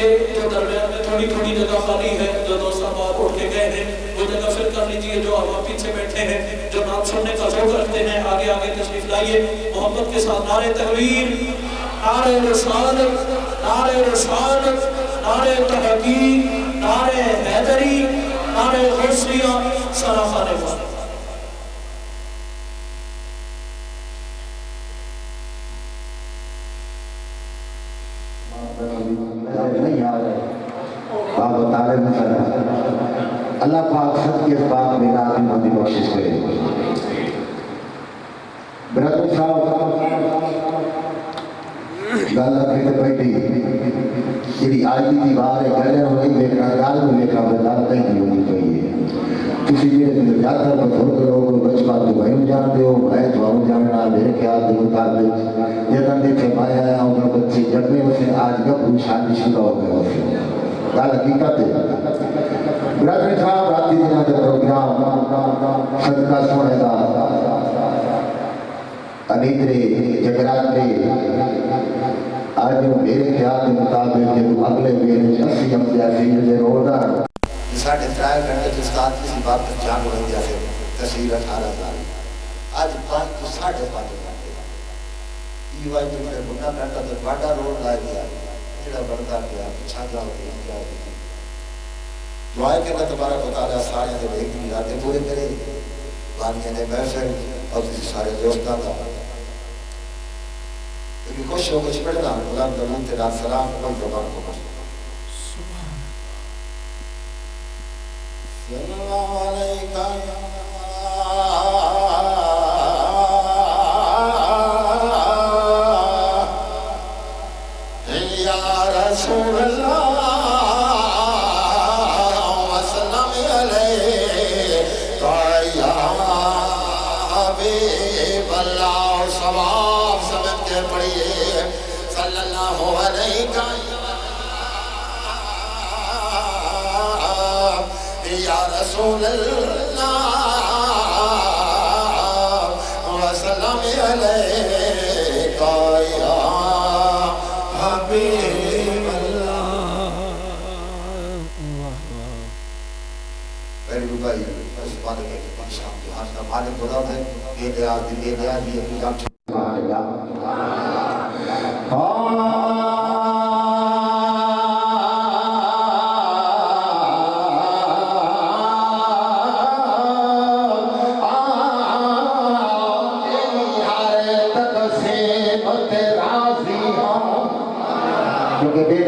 کہ جو درمیان میں تھوڑی تھوڑی جگہ خالی ہے، جو دوست احباب اٹھ کے گئے ہیں۔ وہ جگہ پھر کر لیجیے جو آپ پیچھے بیٹھے ہیں۔ جو نام سننے کا ذوق رکھتے ہیں، آگے آگے تشریف لائیے۔ محبت کے ساتھ نعرہ تحویر نعرہ رسالت نعرہ رسالت، نعرہ تحقیق، نعرہ حیدری، نعرہ غسریہ سراخانے والے نہیں ان بچے جگنے اسے آج گھبرو شادی شدہ ہو گئے اسے گل حقیقت ہے۔ برادری صاحب راتی دنوں کے پروگرام، صدقہ سونے کا۔ آج میرے خیال کے مطابق جب اگلے میرے اسی ہم جیسی روزہ ساڑھے ترائے گھنٹے جس کا کسی بات پر جان ہو گیا ہے تصویر اٹھارہ ہزار آج پانچ تو ساڑھے پانچ۔ گھنٹے یہ وائی جو میرے بنا گھنٹہ تو باٹا روڈ لائے گیا جڑا بڑھتا گیا چھاگا ہو گیا کیا ہو گیا دعائے کہ اللہ تبارک و تعالیٰ سارے دے ایک دن راتے پورے کرے بانیے نے محفل اور کسی سارے دوستہ تھا لیکن خوش ہو کچھ پڑھنا غلام دلون تیرا سلام کل زبان کو خوش رسول اللہ وسلم علیکہ یا حبیب اللہ۔ میرے بھائی اس بات میں شام جہان کا مالک خدا ہے، یہ لیا دل یہ لیا یہ اپنی جان porque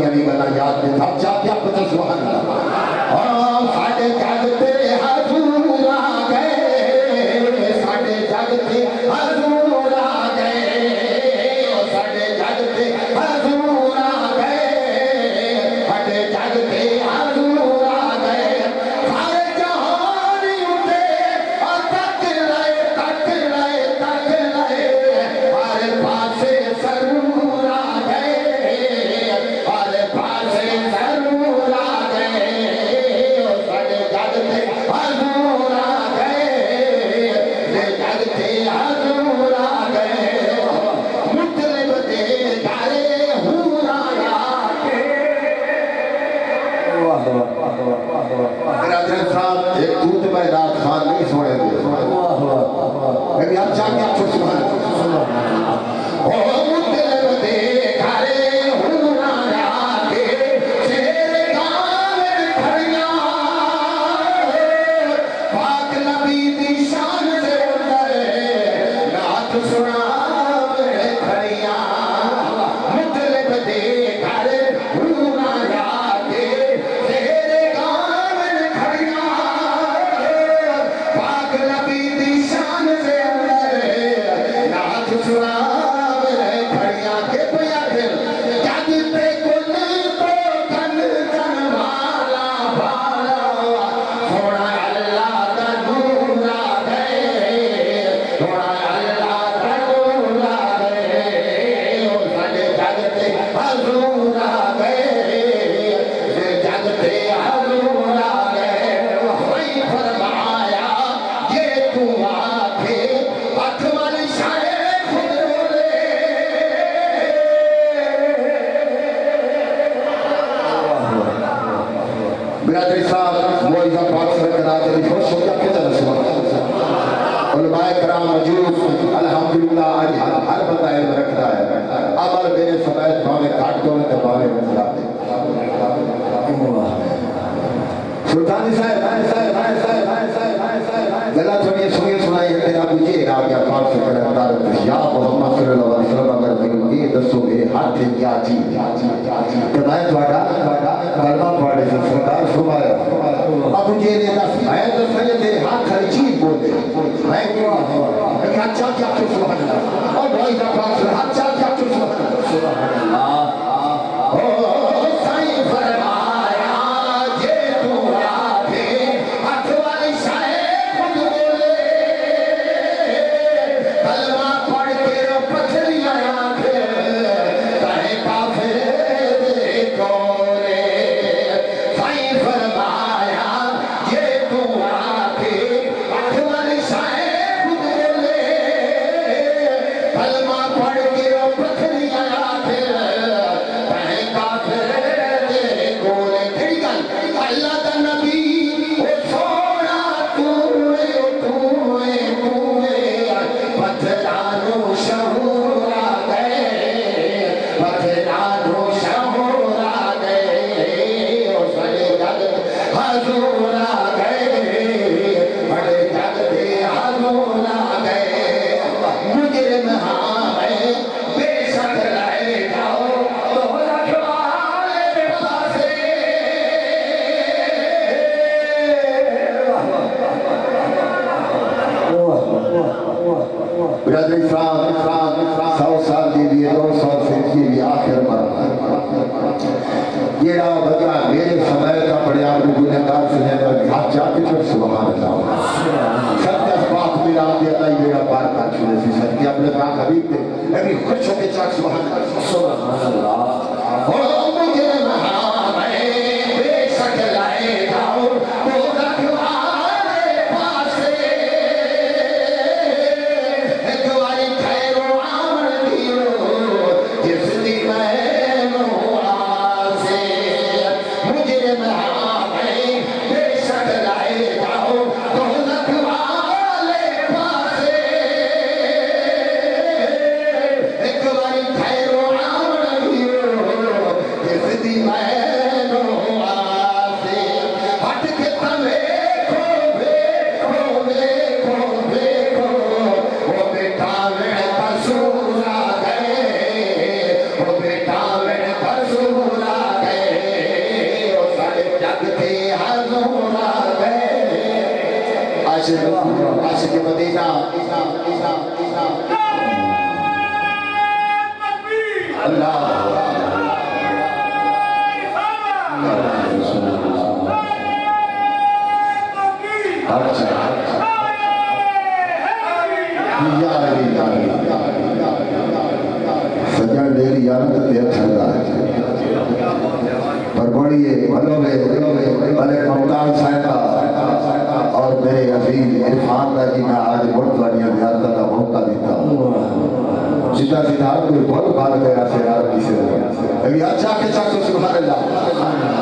یعنی علی علیہ یاد میں تھا جا کیا آپ پتہ سبحان حبیب تھے ابھی خوش ہوتے چاک سبحان اللہ۔ سبحان اللہ کتاب میں بہت بار بیان ہے عربی سے۔ ابھی اچھا کے چاکو سبحان اللہ۔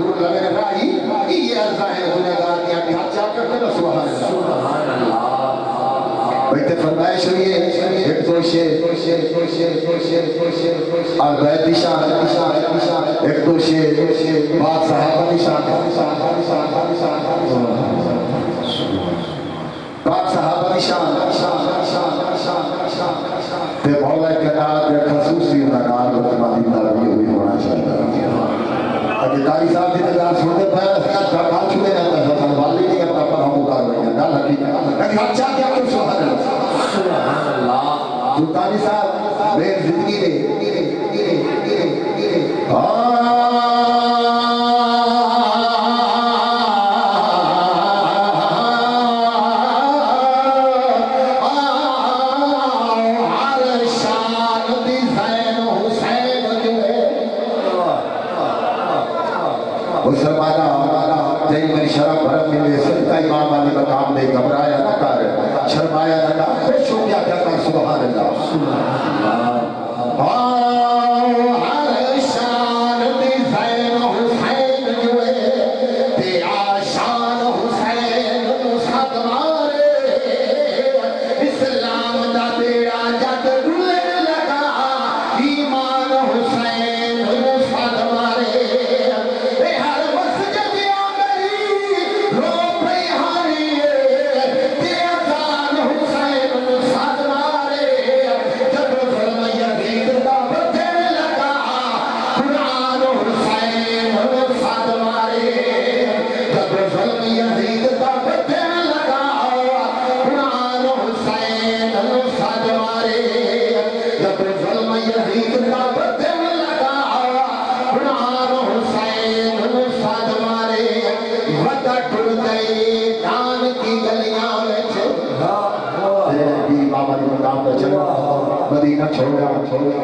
حضور لگے رائی یہ عرضہ ہے غنیدار کی آپ یہاں چاہ کرتے ہیں سبحان اللہ۔ بیٹے فرمائے شریعے ایک دو شیر اور بیت نشان ایک دو شیر بات صحابہ نشان۔ بات صحابہ نشان۔ تے مولا کنار دے صاحب میرے زندگی نے اور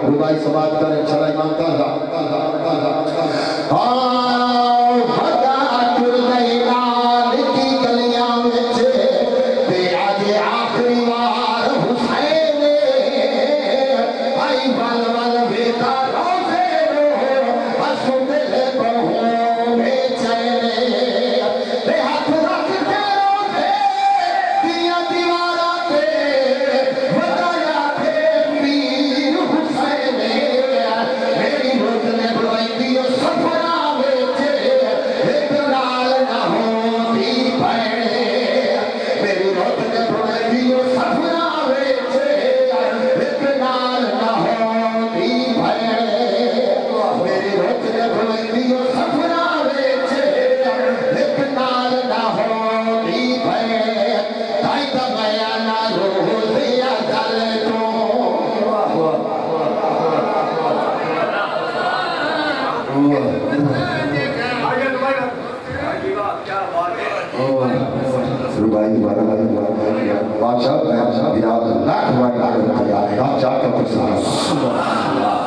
Wobei es aber Rahat şart ve hacı bir adım. Nakva ile adım. Yani Rahat şart ve kutsalar. Subhanallah.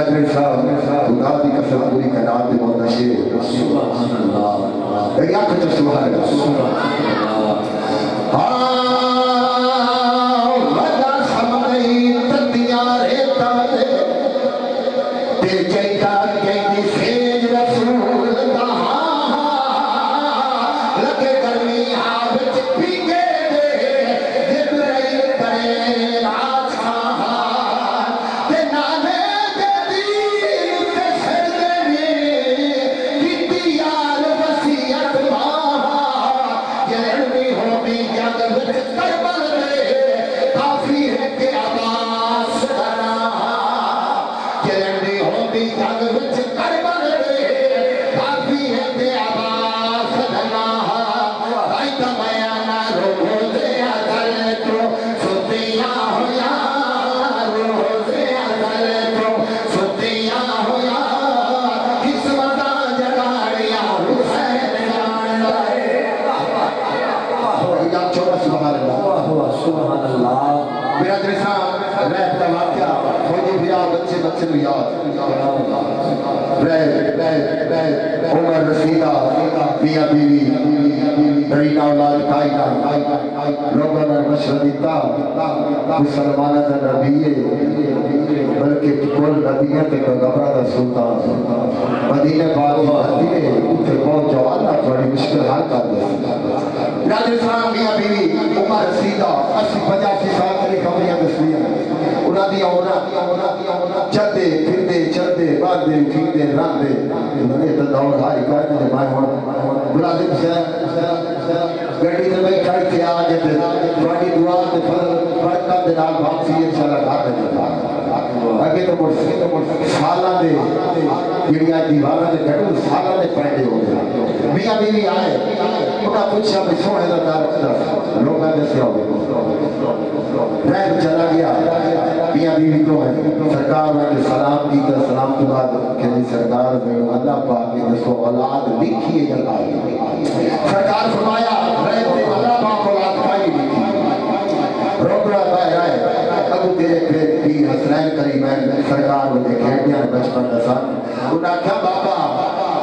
بلاد سبحان الله پیا بیوی دریتا اولاد کائیتا لوگوں نے مشردیتا مسلمانہ تا نبیئے بلکہ تکول ندیہ تے کو گبرہ دا سلطا مدینہ پاک مہدی نے اتھے کون جوانا بڑی مشکل حال کر دیا نادر سلام پیا بیوی عمر سیدہ اسی پجا سی سال تری خبریاں دسلیاں اولادی اولاد چل دے پھر دے چل دے بار دے اٹھیں انہوں نے تو دور ہائی کر دے میں ہوں ملازم صاحب گڈی تے میں کھڑ کے آ جے تواڈی دعا تے فضل برکت دے نال واپسی انشاءاللہ گھر میں اگے تو مڑ سالاں دے جڑیاں دیواراں دے گھڑو سالاں دے پیندے ہو گئے میاں بیوی آئے انہاں پوچھا بھی سونے دا دار رکھدا لوکاں دے سی ہوے رہ چلا گیا میاں بیوی تو ہے سرکار نے سلام کی تو سلام کے بعد کہ سرکار میں اللہ پاک نے دسو اولاد لکھی ہے جگہ سرکار فرمایا رہ تے اللہ پاک اولاد پائی روبڑا باہر آئے ابو تیرے پھر بھی حسنین کریمین سرکار مجھے کھیڑیاں بچپن دسا انہاں کہا، بابا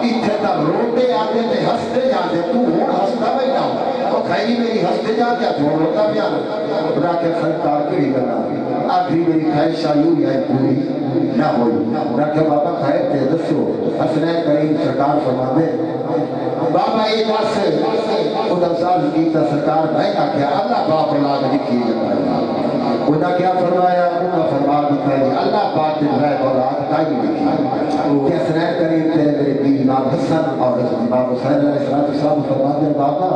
اتھے تک روٹے آتے تے ہستے جاتے تو ہون ہستا بیٹھا تو کھائی میری ہستے جاتے تو روٹا بھی آنا انہاں کہا، سرکار کری کرنا آخری میری خواہشہ یوں یا پوری۔ نہ ہوئی۔ انہاں کہا، بابا، خیر تے دسو۔ حسنین کریم سرکار فرما دے بابا یہ دس انہاں سال کیتا سرکار میں کہا اللہ باپ اولاد لکھی جاتا ہے۔ انہاں کیا فرمایا؟ انہاں فرما دیتا ہے جی اللہ پاک نے رہ اولاد کا ہی لکھی کہ حسنین کریم تے میرے پیر امام حسن اور امام حسین علیہ السلام فرما دے بابا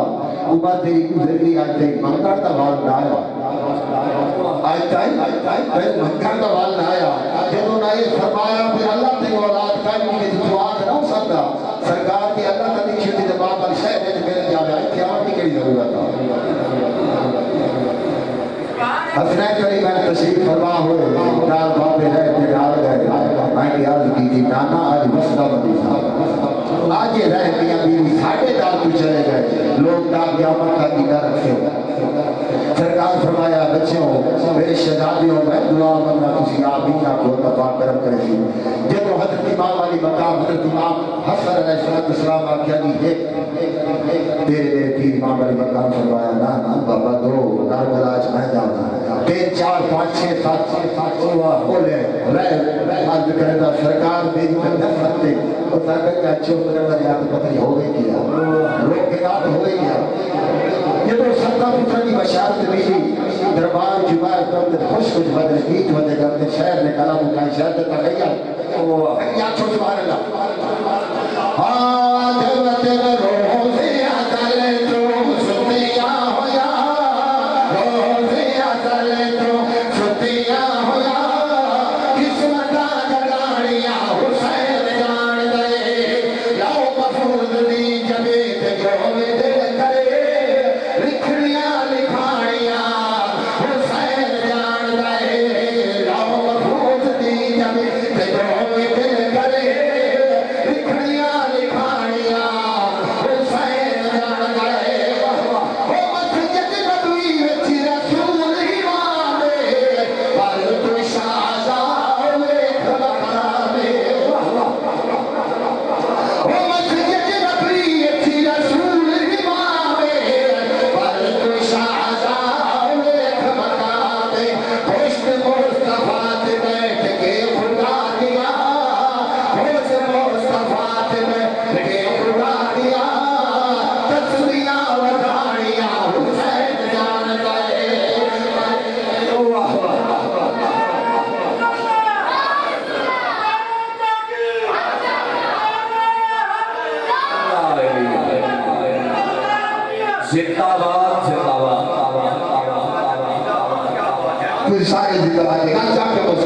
عمر تیری گزر گئی، آج تیری منگڑ دا وال نہ آیا۔ آج تائی پھر منگڑ دا وال نہ آیا۔ جب انہاں یہ فرمایا، پھر اللہ تے اولاد کا ہی لکھی تو نہ ہو سکتا۔ سرکار کی اللہ کا لکھی تھی بابا شہر میں میرے جا رہا ہے کیا کی کڑی ضرورت ہے حسنین کریم میں تشریف فرما ہو نال بابے رہ کے ڈال گئے میں کی عرض کی تھی، نانا آج مسئلہ مدینہ آج یہ رہ میاں بیوی ساڑھے دار تو چلے گئے۔ لوگ دا قیامت کا کی ڈر رکھے۔ سرکار فرمایا بچوں میرے شہزادیوں، میں دعا کرنا کسی آمینہ کو تبا کرم کرے گی جب وہ حضرت امام والی مقام حضرت امام حسن علیہ السلام آکھیا جی ایک تیرے میرے پیر امام والی مقام فرمایا نا نا بابا دو نار بلاج میں جانا تین چار پانچ چھ سات چھ سات بولے رہ عرض کرے دا سرکار میری میں نہ سکتے وہ سرکار کا اچھو میرے والی آپ پتہ نہیں ہو گئی کیا لوگ کے رات ہو گئی کیا یہ تو ستا پتر کی بشارت ملی۔ دربار جبار کرتے خوش کچھ بدل گیت بدل کرتے شہر نے کلام کا تک گیا یا چھوٹ سبحان اللہ۔ ہاں دیوت زندہ باد زندہ باد۔ تو سارے زندہ باد گا جا کے بس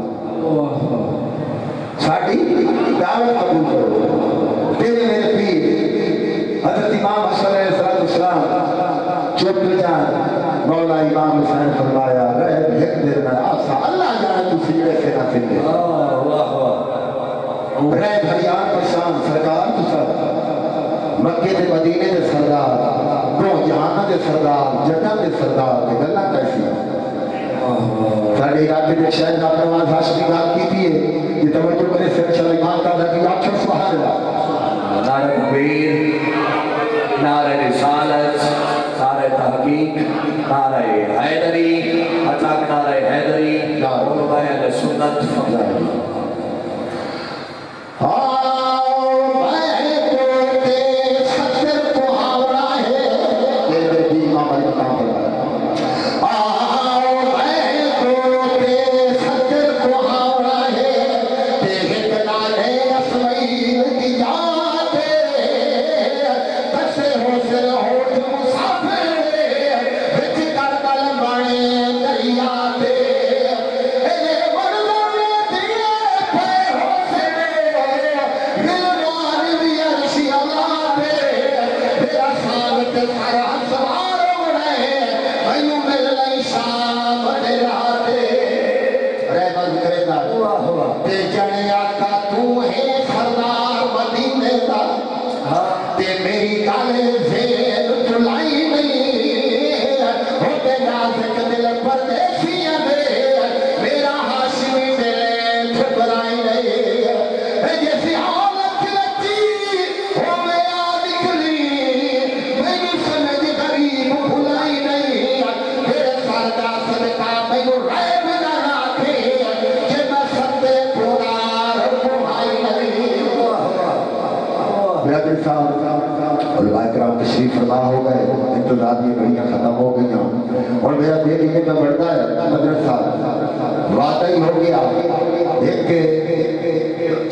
ساڑی دعوت قبول کرو تیرے میرے پیر حضرت امام حسن علیہ السلام چپ جان مولا امام حسین فرمایا رہ ایک دیر میں آسا اللہ جانے تو سیڑے سے نہ سنگے واہ واہ واہ رہ بھریان پرشان سرکار تو سر مکے دے مدینے دے سردار دو جہانہ دے سردار جنہ دے سردار دے گلہ کیسی ہے ساڑھے علاقے دے شہر نام نواز ہاشمی بات کی تھی یہ توجہ کرے سر امام کا لگی آچھر سبحان اللہ۔ نعرہ تکبیر نعرہ رسالت نعرہ تحقیق نعرہ حیدری اطلاق نعرہ حیدری علماء اہل سنت۔ فضائل آؤ میں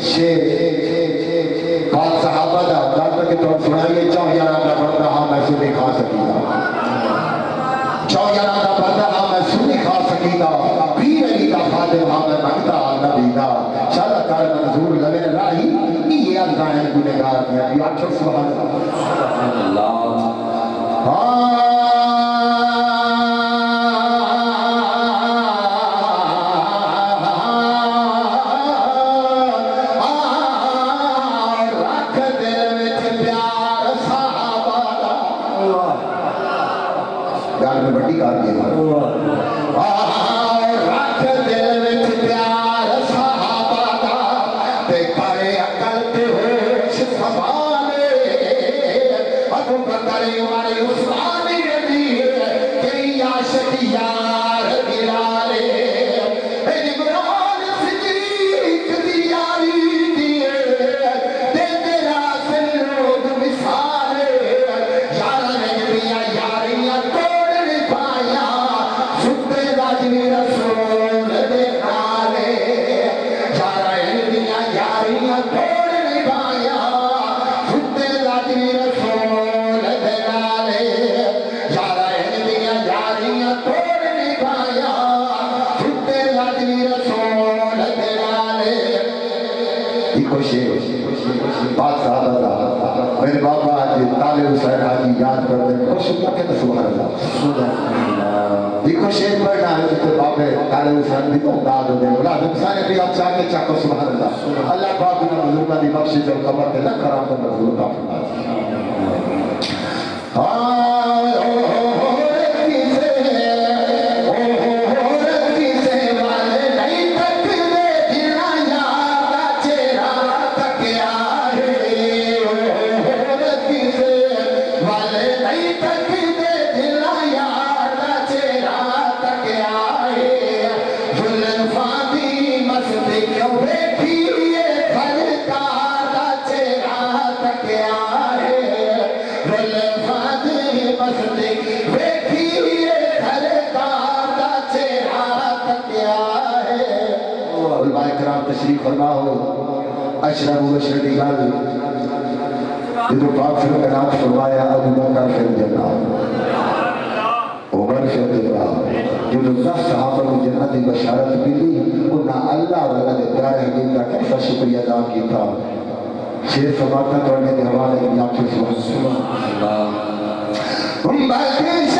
شیر پانچ صحابہ دا جب تک تو سنائیے چاہ یارا کا بڑھتا ہاں میں سنے کھا سکی گا چاہ یارا کا بڑھتا ہاں میں سنے کھا سکی گا پیر علی کا خادم ہاں میں منگتا نبی دا شاہ کار منظور لگے راہی یہ الزائن گنہگار کیا یہ اچھا سبحان اللہ۔ سبحان اللہ رکھ کر دیں خوش سبحان اللہ ایک شیر پڑھنا ہے جتے بابے تالے حسین بھی تو داد دے بلا نقصان بھی آپ چاہ کے چاہ سبحان اللہ اللہ پاک نے مظلومہ دی بخشش اور قبر تے نہ کرام تو مظلوم کا فرمائے شریف نے نکالی جنہوں پاک سے قرآن فرمایا ابو بکر فی الجنہ عمر فی الجنہ جنہوں دس صحابہ کی جنہ دی بشارت بھی دی انہا اللہ والا دی پیارے دی کا کیسا شکریہ دا کیتا۔ شیر سماتا پڑھنے کے حوالے میں آپ کے سبحان اللہ ہم بیٹھے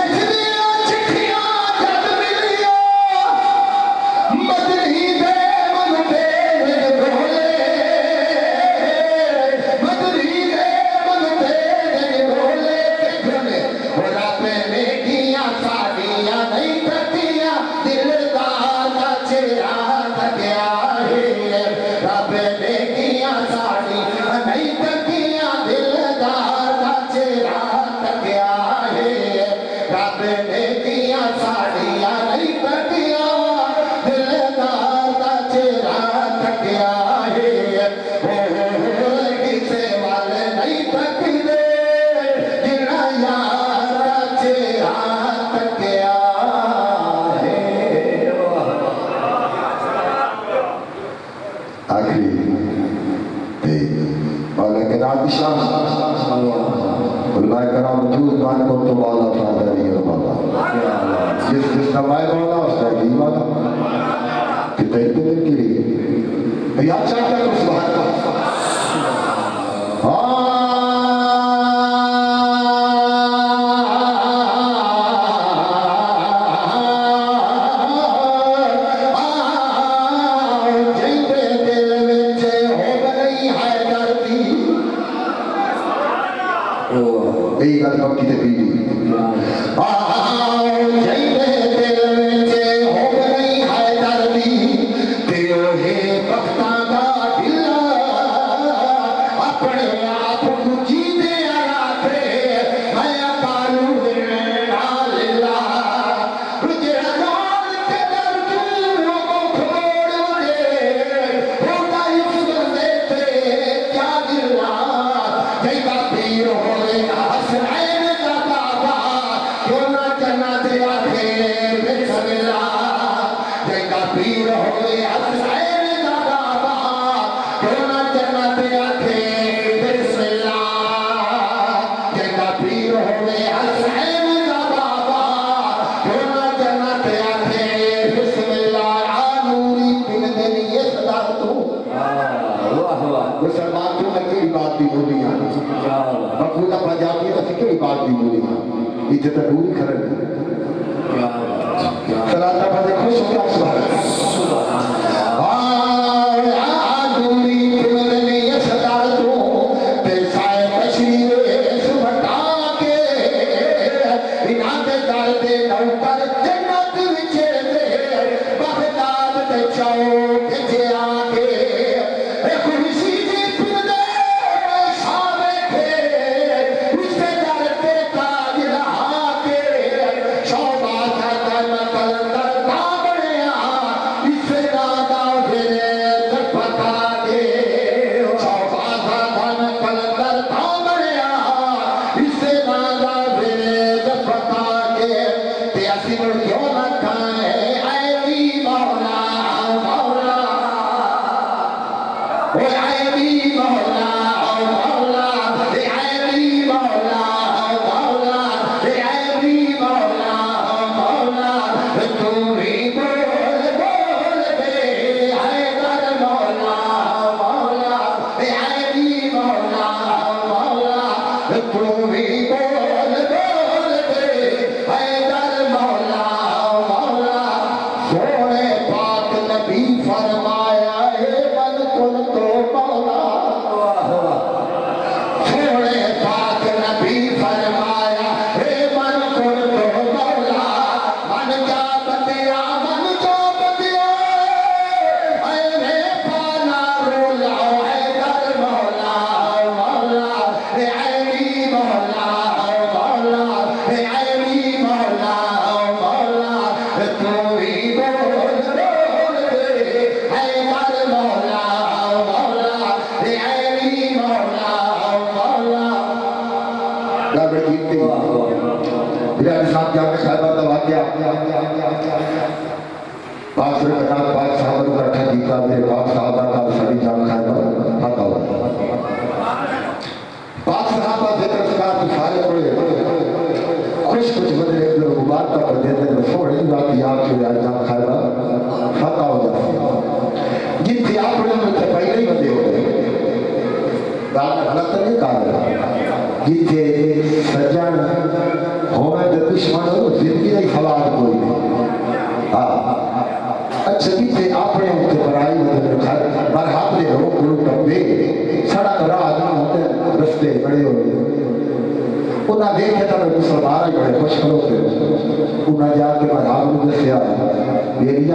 Gracias.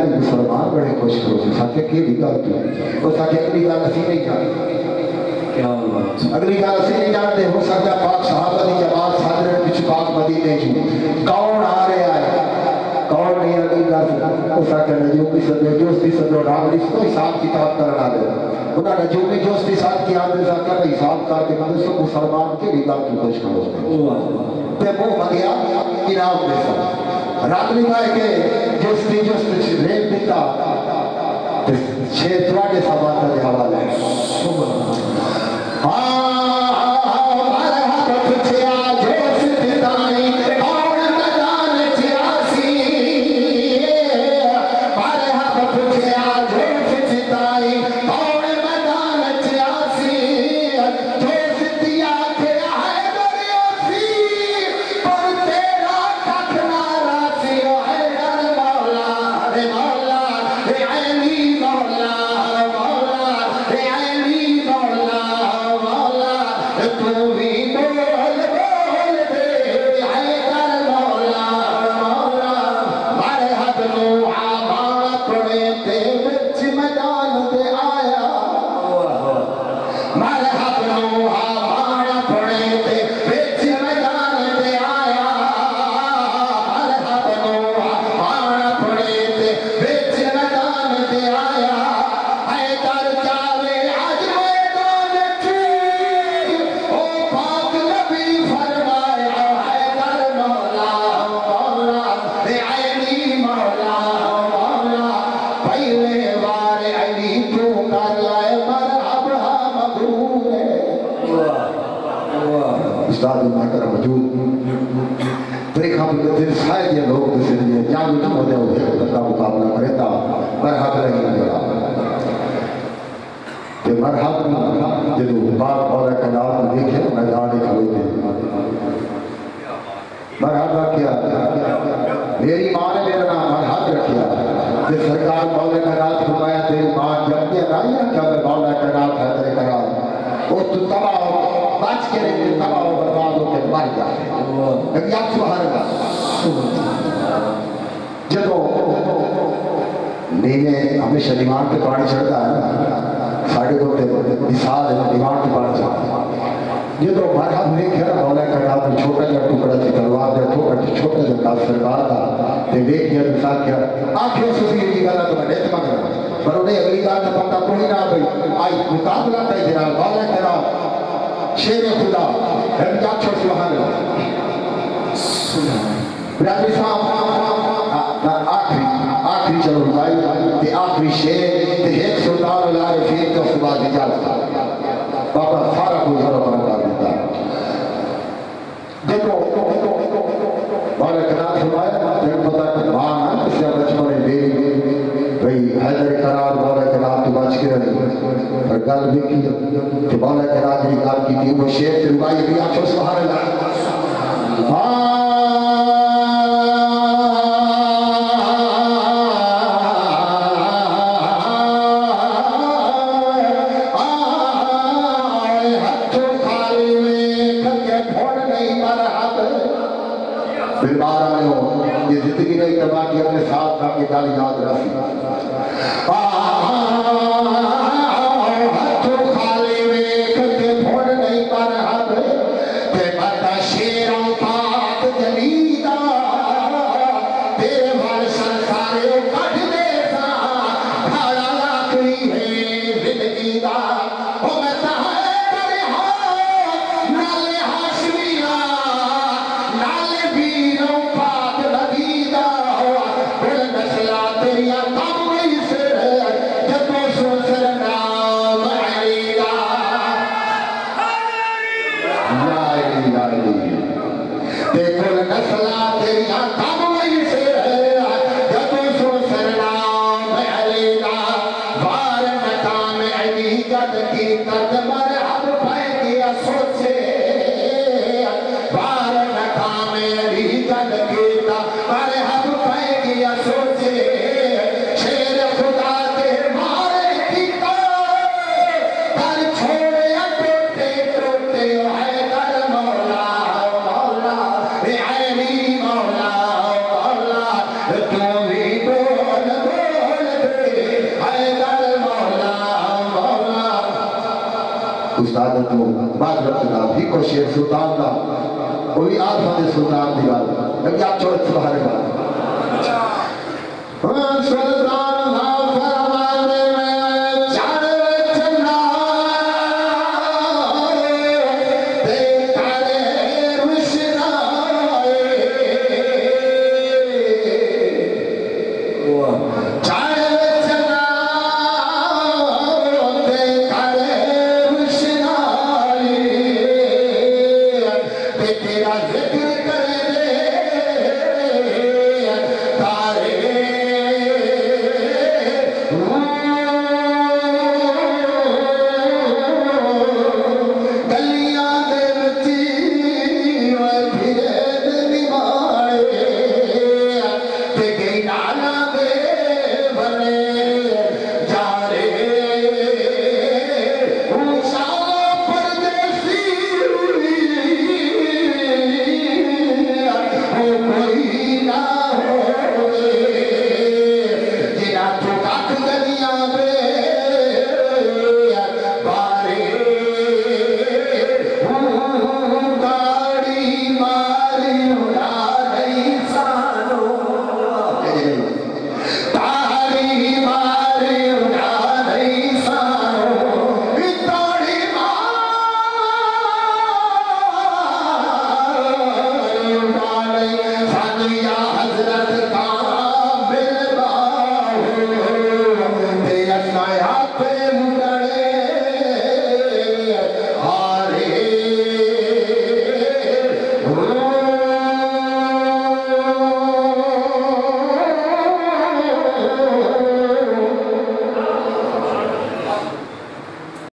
جان مسلمان بڑے خوش کھڑوتے ساکے کی بھی گل تو وہ ساکے کی گل اسی نہیں جانتے۔ کیا بات۔ اگلی گل اسی نہیں جانتے ہو سکتا پاک صحابہ دی جماعت صادر وچ پاک مدینے جو کون آ رہا ہے؟ کون نہیں اگلی گل؟ ہو سکتا نجومی صدر جوستی صدر راوڑی سو حساب کتاب کرنا دے۔ انہاں نجومی جوستی ساتھ کی آدھے ساتھ کا حساب کر کے مدد سو مسلمان کے بھی گل کی خوش کرو۔ تے وہ منگیا انعام دے سا رات نہیں کہا کہ جوستی جوستی ریپ دیتا تے چھ تواڈے سامان دے حوالے ہاں دیوان پہ پانی چڑھتا ہے نا ساڑھے کو مثال ہے دیوان پہ پانی چڑھتا ہے جدو مرحب دیکھے نا مولا کرات میں چھوٹا جا ٹکڑا تھی تلوار دے چھوٹا چھوٹا جا کا سرکار کا تے دیکھ کیا مثال کیا آنکھیں سوسی کی گانا تو میں نیت مگر پر انہیں اگلی گانا تو پتہ کوئی نہ بھئی آئی مقابلہ تے جناب مولا کرات شیر خدا ہم جا چھوڑ سبحان اللہ برادری صاحب آخری آخری چلو بھائی تے آخری شیر تے ایک سلطان اللہ رفیق تو صبح دی جالتا بابا سارا کوئی ذرا بنا دیتا۔ دیکھو، مولا کرات فرمایا تیرے پتا کہ ماں نہ کسی بچپن میری بھئی حیدر کرار مولا کرات تو بچ کے رہی۔ پر گل بھی کی کہ مولا کرات کی گل کی تھی، وہ شیر تے روائی بھی آخر سبحان اللہ بیمار شیر سلطان دا وہ بھی آلفا دے سلطان دی گل لگی آپ چھوڑ سبحان اللہ